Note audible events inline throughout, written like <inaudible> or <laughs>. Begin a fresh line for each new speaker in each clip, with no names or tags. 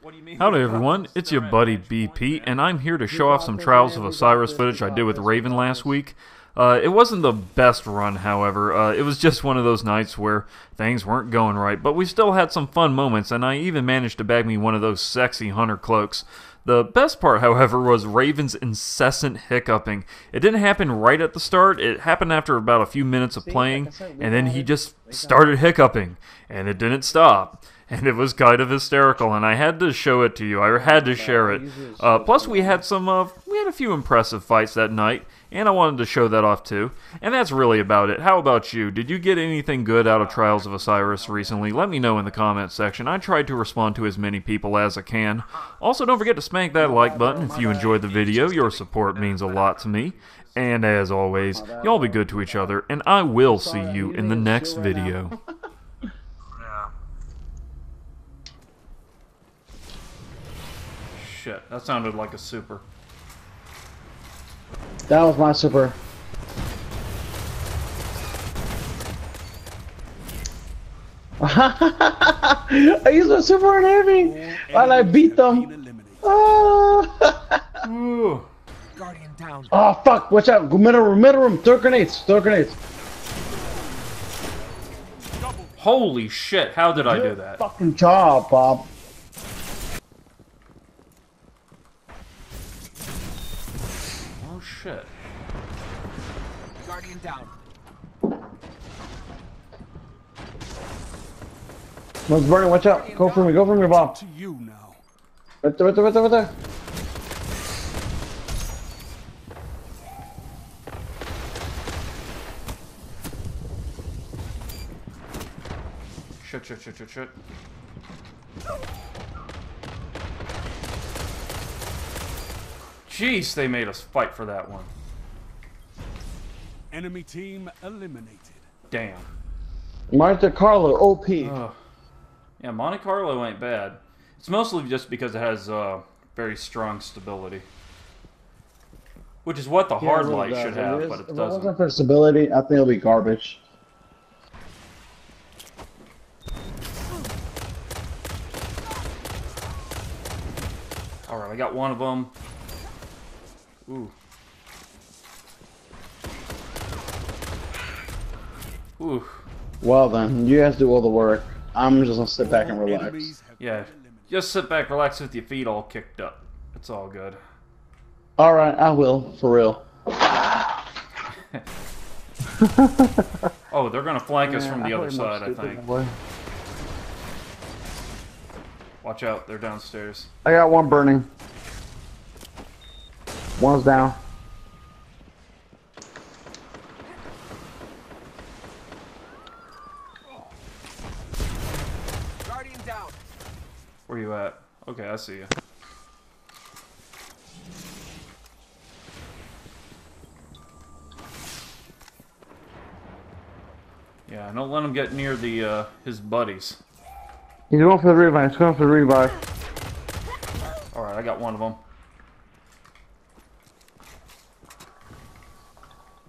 Howdy everyone, it's your buddy BP, and I'm here to show off some Trials of Osiris footage I did with Raven last week. Uh, it wasn't the best run, however. Uh, it was just one of those nights where things weren't going right, but we still had some fun moments, and I even managed to bag me one of those sexy hunter cloaks. The best part, however, was Raven's incessant hiccuping. It didn't happen right at the start, it happened after about a few minutes of playing, and then he just started hiccuping, and it didn't stop and it was kind of hysterical, and I had to show it to you. I had to share it. Uh, plus, we had some, uh, we had a few impressive fights that night, and I wanted to show that off too. And that's really about it. How about you? Did you get anything good out of Trials of Osiris recently? Let me know in the comments section. I tried to respond to as many people as I can. Also, don't forget to smack that like button if you enjoyed the video. Your support means a lot to me. And as always, y'all be good to each other, and I will see you in the next video. Shit, that sounded like a super.
That was my super. <laughs> I used my super on heavy, and I beat them. Ah.
Guardian down.
Oh fuck! Watch out! Go middle room, middle room. Throw grenades. Throw grenades.
Holy shit! How did I do that?
Fucking job, Bob.
Oh shit!
Guardian down.
One's burning. Watch out! Go for me. Go for me, Bob.
to you now.
Right there, right there, right there, right there.
Shit! Shit! Shit! Shit! Shit! Jeez, they made us fight for that one.
Enemy team eliminated.
Damn.
Monte Carlo, OP.
Ugh. Yeah, Monte Carlo ain't bad. It's mostly just because it has uh, very strong stability. Which is what the
Yeah,
hard light
does.
should
If
have, but it
if it
doesn't.
wasn't for stability, I think it'll be garbage.
Alright, I got one of them. Ooh. Ooh.
Well then, you guys do all the work. I'm just gonna sit back and relax.
Yeah. Just sit back, relax with your feet all kicked up. It's all good.
Alright, I will, for real. <laughs>
Oh, they're gonna flank us from the other side, I think. Watch out, they're downstairs.
I got one burning. One's down.
Guardian down.
Where you at? Okay, I see you. Yeah, don't let him get near the uh, his buddies.
He's going for the revive. He's going for the revive.
All right, I got one of them.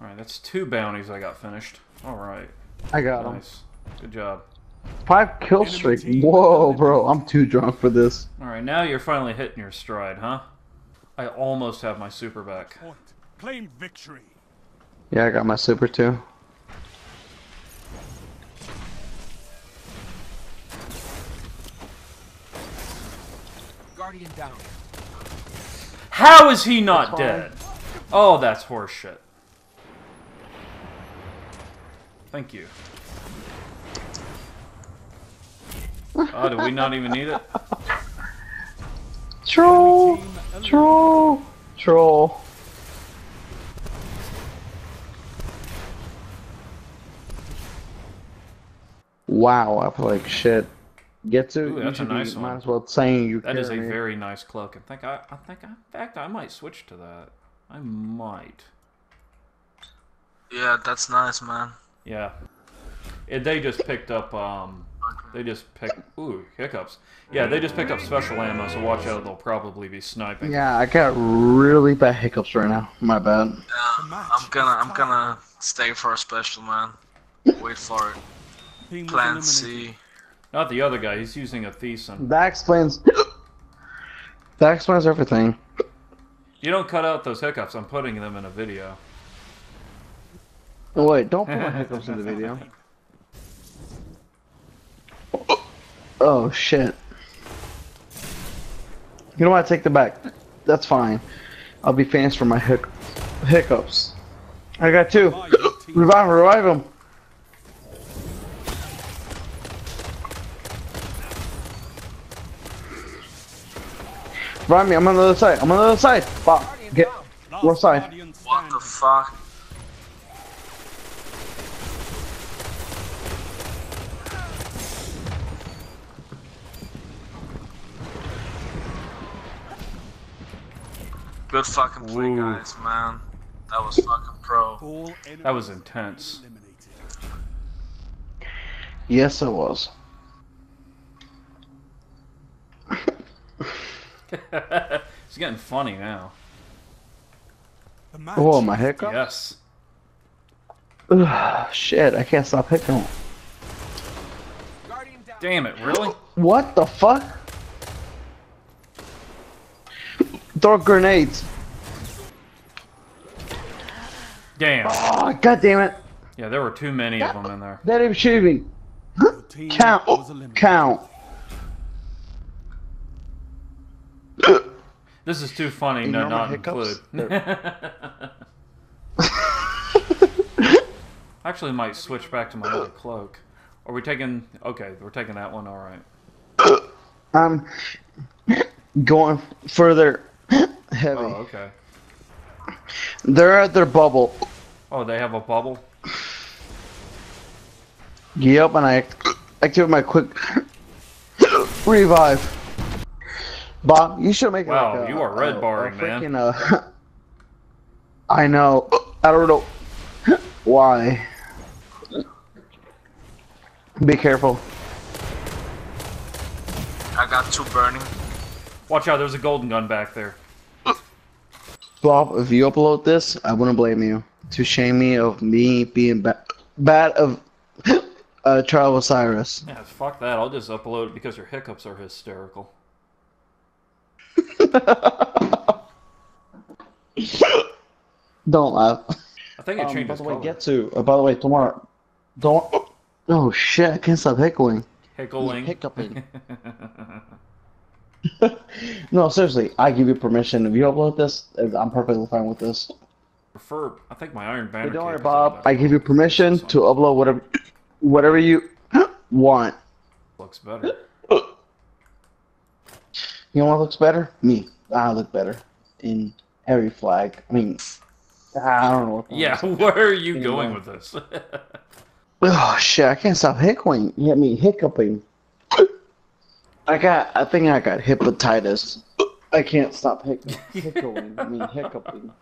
All right, that's two bounties I got finished. All right,
I got
nice, good job.
Five kill streak. Whoa, bro. I'm too drunk for this.
All right, now you're finally hitting your stride, huh? I almost have my super back.
Claim victory.
Yeah, I got my super too.
Guardian down.
How is he not dead? Oh, that's horseshit. Thank you. Oh, do we not even need it?
Troll!
Team eliminated.
Troll! Troll. Wow, I feel like shit. Get to
Ooh,
you
that's a
should be-
nice
might as well saying you
That is a
me.
very nice cloak. I think I, I think I, in fact I might switch to that. I might.
Yeah, that's nice, man.
Yeah. It, they just picked up um they just picked ooh hiccups. Yeah, they just picked up special ammo, so watch out. They'll probably be sniping.
Yeah, I got really bad hiccups right now. My bad.
Yeah, I'm gonna, I'm gonna stay for a special, man. Wait for it.
Team was
Plan
eliminated.
C.
Not the other guy. He's using a Thesan.
That explains. That explains everything.
You don't cut out those hiccups. I'm putting them in a video.
Oh, wait, don't put my hiccups in the <laughs> video. Oh shit. You know what? I take the back. That's fine. I'll be famous for my hic hiccups. I got two.
By your team.
Revive him, revive him. Revive me, I'm on the other side. I'm on the other side. Bob,
Guardian
get.
down.
What side?
What the fuck? Good fucking play,
Woo.
guys, man. That was fucking pro.
That was intense.
Yes, it was. <laughs>
it's getting funny now.
Oh, my
is
hiccup?
Yes.
Ugh, shit, I can't stop hiccuping.
Guardian.
Damn it, really?
What the fuck? Throw grenades.
Damn.
Ah, oh, god damn it.
Yeah, there were too many of them in there.
That even shooting.
Your team
Count.
was.
Count.
This is too funny
You
to not
hiccups?
include. <laughs> Actually, might switch back to my other cloak. Are we taking? Okay, we're taking that one. All right.
I'm going further heavy.
Oh, okay.
They're at their bubble.
Oh, they have a bubble.
Yep, and I activate my quick revive. Bob, you should make it
Wow,
like a,
you are red
a- a
barring, man.
freaking, uh, <laughs> I know. I don't know <laughs> why. Be careful.
I got two burning.
Watch out, there's a golden gun back there.
Bob, if you upload this, I wouldn't blame you. To shame me of me being ba- bad of <laughs> uh, Trial of Osiris.
Yeah, fuck that. I'll just upload it because your hiccups are hysterical. <laughs>
Don't laugh.
I think it
Um, by the way,
color.
get to. Uh, by the way, tomorrow. Don't. Oh shit! I can't stop hiccuping.
Hickling. <laughs>
Hiccuping. <laughs> no, seriously, I give you permission. If you upload this, uh, I'm perfectly fine with this.
Prefer. I think my Iron Banner.
Hey, don't worry, Bob. I give you permission to upload whatever, whatever you <gasps> want.
Looks better.
You know what looks better? Me. I look better in every flag. I mean, I don't know. What
Yeah, <laughs> where are you going with this? <laughs>
Oh shit! I can't stop hiccuping. You get me hiccuping. I got. I think I got hepatitis. I can't stop hic- hiccuping. I mean hiccuping.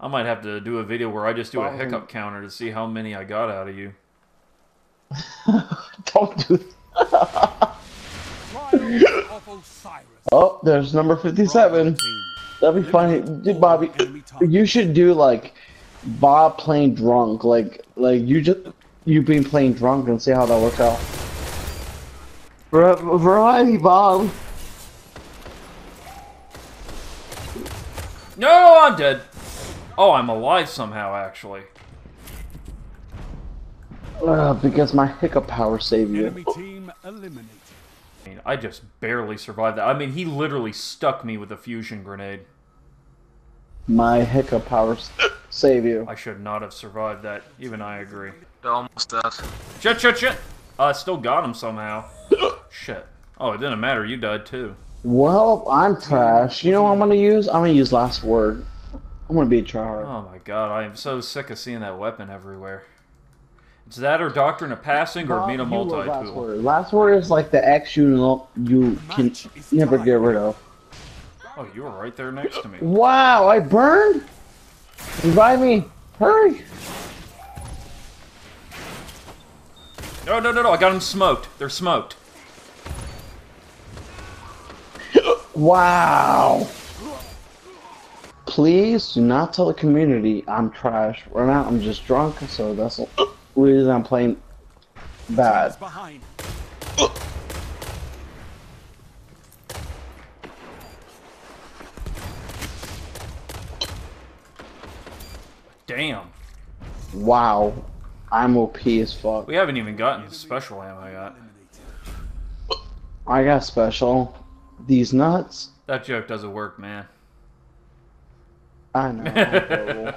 I might have to do a video where I just do a hiccup counter to see how many I got out of you. <laughs>
Don't do. <laughs> Oh, there's number fifty-seven. That'd be funny, dude, Bobby. You should do like Bob playing drunk, like like you just you being playing drunk and see how that works out. Ver- Variety, Bob.
No, I'm dead. Oh, I'm alive somehow, actually.
Uh, because my hiccup power saved you.
Enemy team eliminated.
I mean, I just barely survived that. I mean, he literally stuck me with a fusion grenade.
My hiccup power s- save you.
I should not have survived that. Even I agree.
They're almost dead.
Shit, shit, shit! I still got him somehow. Shit. Oh, it didn't matter. You died too.
Well, I'm trash. You know what I'm gonna use? I'm gonna use last word. I'm gonna be a tryhard.
Oh my god, I am so sick of seeing that weapon everywhere. It's that or Doctrine of Passing or
Bob,
Mida
you love last
Multi-Tool.
word. Last word is like the X you know you can never get rid of.
Oh, you were right there next to me.
Wow, I burned. Revive me! Hurry!
No, no, no, no, I got them smoked. They're smoked.
Wow. Please do not tell the community I'm trash. Right now I'm just drunk, so that's the reason I'm playing bad.
Damn.
Wow. I'm OP as fuck.
We haven't even gotten special ammo yet.
I got special. These nuts.
That joke doesn't work, man.
I know.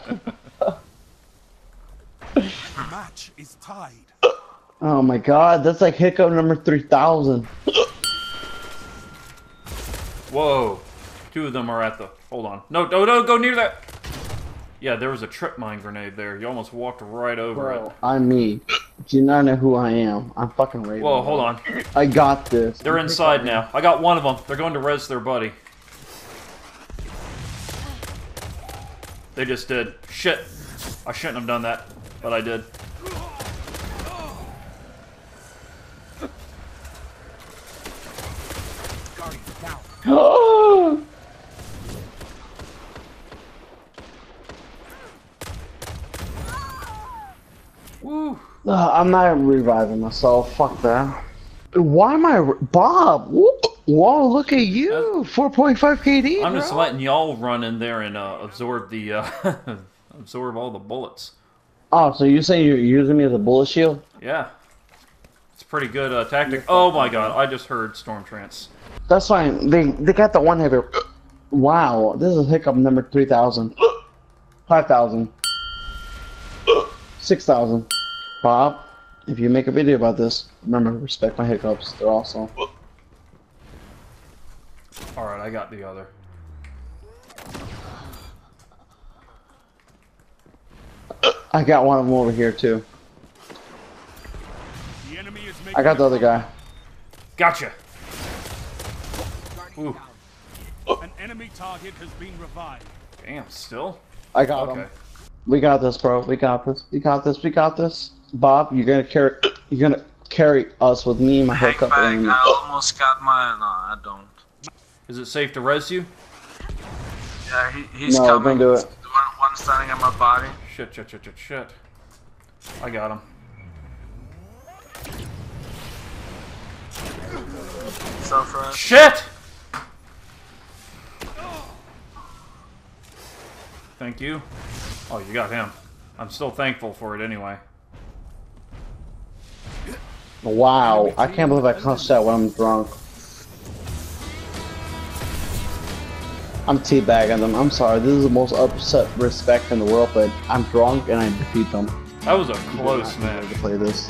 The match is tied.
oh my god, that's like hiccup number 3000.
Whoa. Two of them are at the. Hold on. No, no, don't go near that. Yeah, there was a trip mine grenade there. You almost walked right over
Bro, I'm me. Do you not know who I am? I'm fucking. Raven.
Whoa, hold on.
I got this.
They're inside now. I got one of them. They're going to res their buddy. They just did. Shit. I shouldn't have done that, but I did.
Guardian down.
Oh!
Woo.
Ugh, I'm not reviving myself. Fuck that. Why am I Bob? wh- Whoa, look at you. 4.5 KD.
I'm just letting y'all run in there and uh, absorb the uh, <laughs> absorb all the bullets.
Oh, so you're saying you're using me as a bullet shield?
Yeah, it's a pretty good uh, tactic. Oh my god, I just heard Stormtrance.
That's fine. They they got the one hitter. Wow, this is a hiccup number 3000. <gasps> 5000. <gasps> 6000. Bob, if you make a video about this, remember respect my hiccups. They're awesome.
All right, I got the other.
I got one of them over here too.
The enemy is
I got the other guy.
Gotcha. Ooh.
An enemy target has been revived.
Damn, still.
I got
Okay.
him. We got this, bro. We got this. We got this. We got this. Bob, you're gonna carry. You're gonna carry us with me, my
Hang
hiccup,
back.
and
I almost got my. No, I don't.
Is it safe to res you?
Yeah, he, he's
No,
coming.
don't do it.
The One, one standing on my body.
Shit, shit, shit, shit, shit. I got him.
So fresh.
Shit! Thank you. Oh, you got him. I'm still thankful for it anyway.
wow, I can't believe I clutched that when I'm drunk. I'm teabagging them. I'm sorry. This is the most upset respect in the world, but I'm drunk and I defeat them.
That was a
I'm
close match.
to play this.